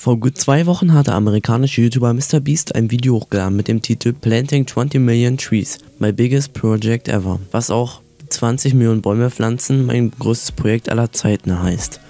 Vor gut zwei Wochen hat der amerikanische YouTuber MrBeast ein Video hochgeladen mit dem Titel Planting 20 Million Trees, my biggest project ever, was auch 20 Millionen Bäume pflanzen, mein größtes Projekt aller Zeiten heißt.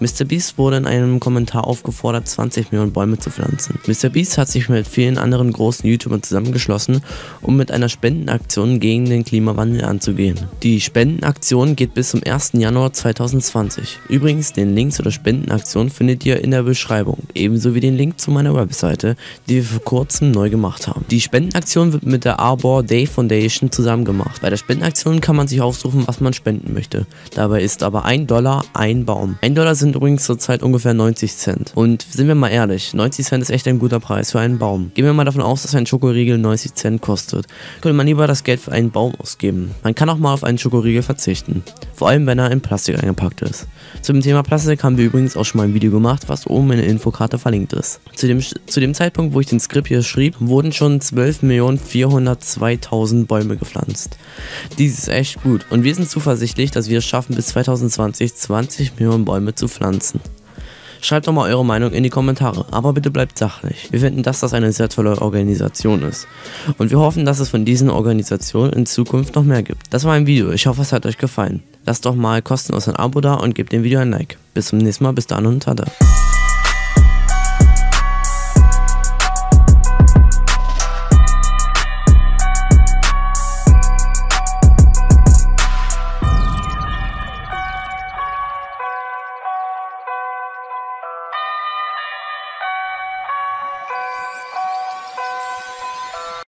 MrBeast wurde in einem Kommentar aufgefordert, 20 Millionen Bäume zu pflanzen. MrBeast hat sich mit vielen anderen großen YouTubern zusammengeschlossen, um mit einer Spendenaktion gegen den Klimawandel anzugehen. Die Spendenaktion geht bis zum 1. Januar 2020. Übrigens, den Link zu der Spendenaktion findet ihr in der Beschreibung, ebenso wie den Link zu meiner Webseite, die wir vor kurzem neu gemacht haben. Die Spendenaktion wird mit der Arbor Day Foundation zusammen gemacht. Bei der Spendenaktion kann man sich aussuchen, was man spenden möchte. Dabei ist aber ein Dollar ein Baum. Ein Dollar sind sind übrigens zurzeit ungefähr 90 Cent. Und sind wir mal ehrlich, 90 Cent ist echt ein guter Preis für einen Baum. Gehen wir mal davon aus, dass ein Schokoriegel 90 Cent kostet. Könnte man lieber das Geld für einen Baum ausgeben. Man kann auch mal auf einen Schokoriegel verzichten. Vor allem, wenn er in Plastik eingepackt ist. Zu dem Thema Plastik haben wir übrigens auch schon mal ein Video gemacht, was oben in der Infokarte verlinkt ist. Zu dem, zu dem Zeitpunkt, wo ich den Skript hier schrieb, wurden schon 12.402.000 Bäume gepflanzt. Dies ist echt gut und wir sind zuversichtlich, dass wir es schaffen, bis 2020 20 Millionen Bäume zu pflanzen pflanzen. Schreibt doch mal eure Meinung in die Kommentare, aber bitte bleibt sachlich. Wir finden, dass das eine sehr tolle Organisation ist. Und wir hoffen, dass es von diesen Organisationen in Zukunft noch mehr gibt. Das war ein Video, ich hoffe es hat euch gefallen. Lasst doch mal kostenlos ein Abo da und gebt dem Video ein Like. Bis zum nächsten Mal, bis dann und tada.